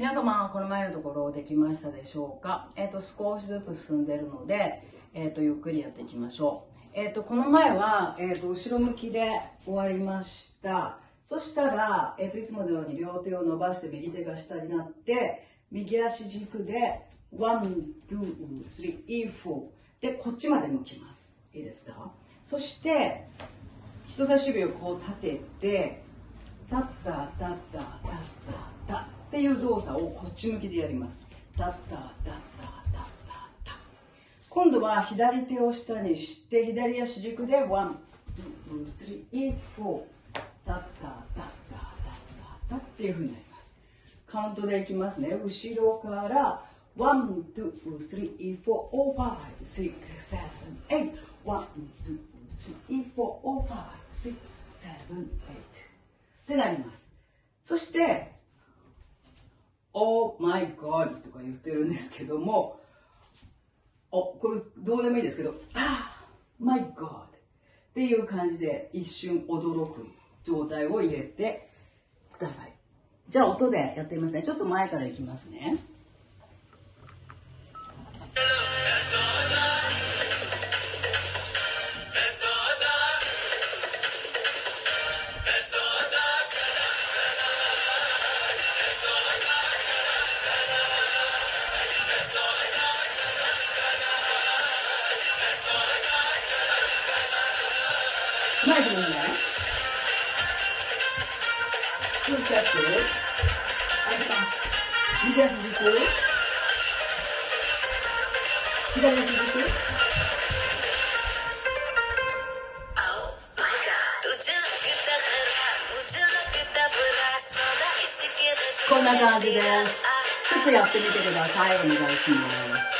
皆様、この前のところできましたでしょうか？えっ、と、少しずつ進んでるので、えっ、と、ゆっくりやっていきましょう。えっ、と、この前は、えっ、と、後ろ向きで終わりました。そしたら、えっ、と、いつものように両手を伸ばして右手が下になって、右足軸で、 one、two、three、four。で、こっちまで向きます。いいですか？そして、人差し指をこう立てて、タッタッタッタッタッタッタっていう動作をこっち向きでやります。タッタッタッタッタッタッタ今度は左手を下にして、左足軸で one、two、three、four。タッタッタッタッタッタタっていう風になります。カウントでいきますね。後ろから、 one、two、three、four、オー、 five、six、seven、eight。one、ツー、スリー、フォー、オー、ファイ、シック、セブン、エイト。ってなります。そして、Oh my God とか言ってるんですけども、お、これどうでもいいですけど、あ、my God っていう感じで一瞬驚く状態を入れてください。じゃあ音でやってみますね。ちょっと前からいきますね。前でもいいねじゃプッシあップ上げます。右足軸左足軸こんな感じです。ちょっとやってみてください。お願いします。